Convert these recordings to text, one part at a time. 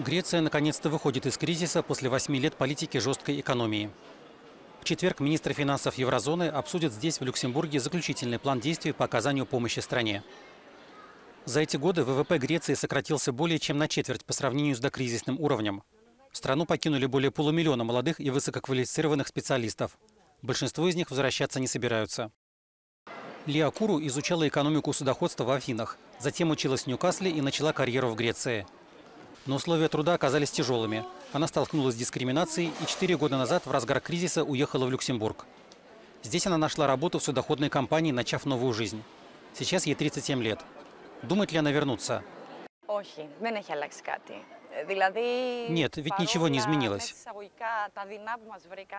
Греция наконец-то выходит из кризиса после восьми лет политики жесткой экономии. В четверг министры финансов еврозоны обсудят здесь, в Люксембурге, заключительный план действий по оказанию помощи стране. За эти годы ВВП Греции сократился более чем на четверть по сравнению с докризисным уровнем. Страну покинули более полумиллиона молодых и высококвалифицированных специалистов. Большинство из них возвращаться не собираются. Лиа Куру изучала экономику судоходства в Афинах, затем училась в Ньюкасле и начала карьеру в Греции. Но условия труда оказались тяжелыми. Она столкнулась с дискриминацией и четыре года назад в разгар кризиса уехала в Люксембург. Здесь она нашла работу в судоходной компании, начав новую жизнь. Сейчас ей 37 лет. Думает ли она вернуться? Нет, ведь ничего не изменилось.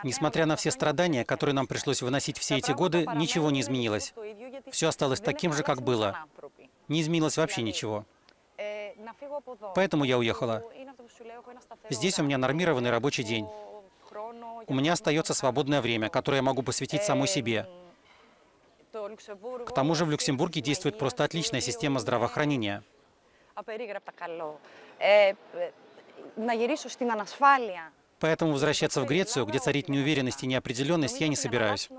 Несмотря на все страдания, которые нам пришлось выносить все эти годы, ничего не изменилось. Все осталось таким же, как было. Не изменилось вообще ничего. Поэтому я уехала. Здесь у меня нормированный рабочий день. У меня остается свободное время, которое я могу посвятить самой себе. К тому же в Люксембурге действует просто отличная система здравоохранения. Поэтому возвращаться в Грецию, где царит неуверенность и неопределенность, я не собираюсь.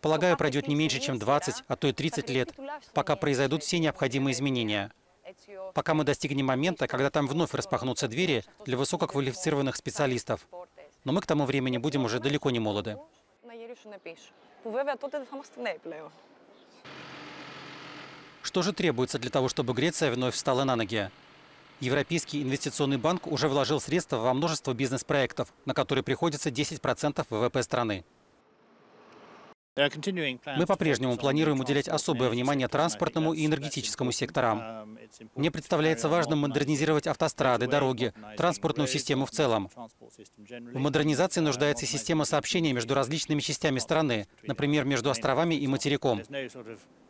Полагаю, пройдет не меньше, чем 20, а то и 30 лет, пока произойдут все необходимые изменения. Пока мы достигнем момента, когда там вновь распахнутся двери для высококвалифицированных специалистов. Но мы к тому времени будем уже далеко не молоды. Что же требуется для того, чтобы Греция вновь встала на ноги? Европейский инвестиционный банк уже вложил средства во множество бизнес-проектов, на которые приходится 10% ВВП страны. Мы по-прежнему планируем уделять особое внимание транспортному и энергетическому секторам. Um, Мне представляется важным модернизировать автострады, дороги, транспортную систему в целом. В модернизации нуждается система сообщения между различными частями страны, например, между островами и материком.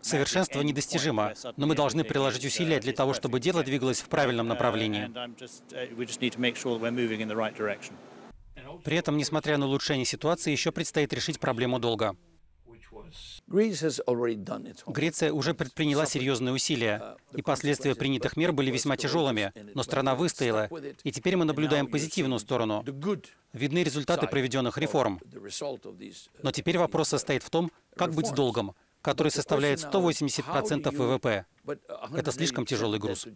Совершенство недостижимо, но мы должны приложить усилия для того, чтобы дело двигалось в правильном направлении. При этом, несмотря на улучшение ситуации, еще предстоит решить проблему долга. Греция уже предприняла серьезные усилия, и последствия принятых мер были весьма тяжелыми, но страна выстояла, и теперь мы наблюдаем позитивную сторону. Видны результаты проведенных реформ. Но теперь вопрос состоит в том, как быть с долгом, который составляет 180% ВВП. Это слишком тяжелый груз.